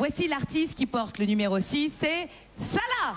Voici l'artiste qui porte le numéro 6, c'est Salah.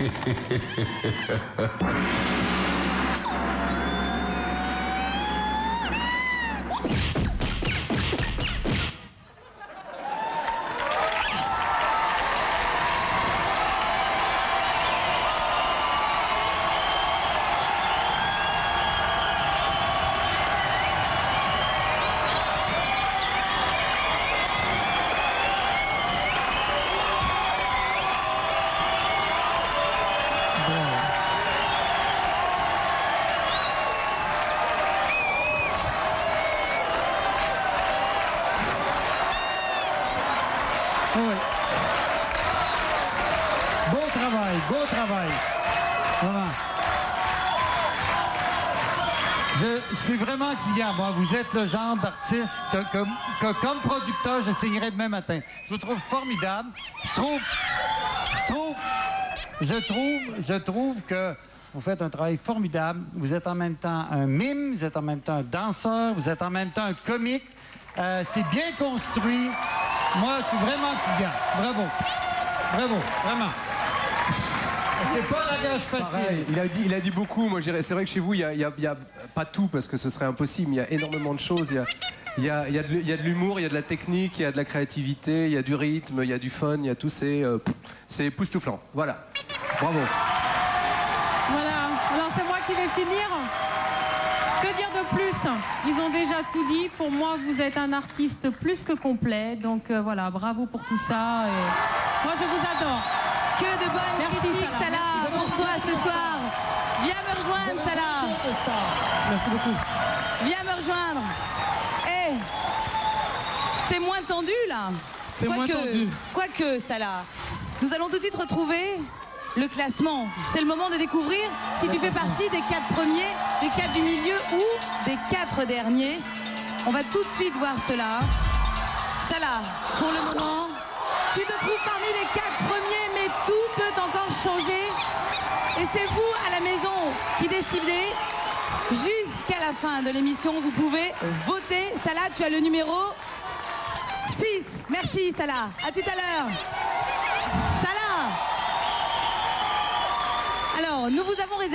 Jejeje. Je, suis vraiment client, moi. Vous êtes le genre d'artiste que, comme producteur, je signerais demain matin. Je vous trouve formidable. Je trouve que vous faites un travail formidable. Vous êtes en même temps un mime, vous êtes en même temps un danseur, vous êtes en même temps un comique. Euh, c'est bien construit. Moi, je suis vraiment client. Bravo. Bravo, vraiment. C'est pas la gage Pareil, facile. il, a dit, il a dit beaucoup. Moi, c'est vrai que chez vous, il n'y a, pas tout parce que ce serait impossible. mais Il y a énormément de choses. Il y a, il y a- il y a de l'humour, il y a de la technique, il y a de la créativité, il y a du rythme, il y a du fun, il y a tout. C'est euh, époustouflant. Voilà. Bravo. Voilà, alors c'est moi qui vais finir. Que dire de plus Ils ont déjà tout dit. Pour moi, vous êtes un artiste plus que complet. Donc euh, voilà, bravo pour tout ça. Et moi, je vous adore. Que de bonnes Merci, critiques, Salah. Pour toi ce soir. Viens me rejoindre, Salah. Merci beaucoup. Viens me rejoindre. Eh, c'est moins tendu là. C'est moins Quoique- tendu. Quoique, Salah. Nous allons tout de suite retrouver le classement. C'est le moment de découvrir si tu fais partie des quatre premiers, des quatre du milieu ou des quatre derniers. On va tout de suite voir cela. Salah, pour le moment, tu te trouves parmi les quatre premiers, mais tout peut encore changer. Et c'est vous à la maison qui décidez. Jusqu'à la fin de l'émission, vous pouvez voter. Salah, tu as le numéro 6. Merci Salah. À tout à l'heure. Salah. Alors, nous vous avons réservé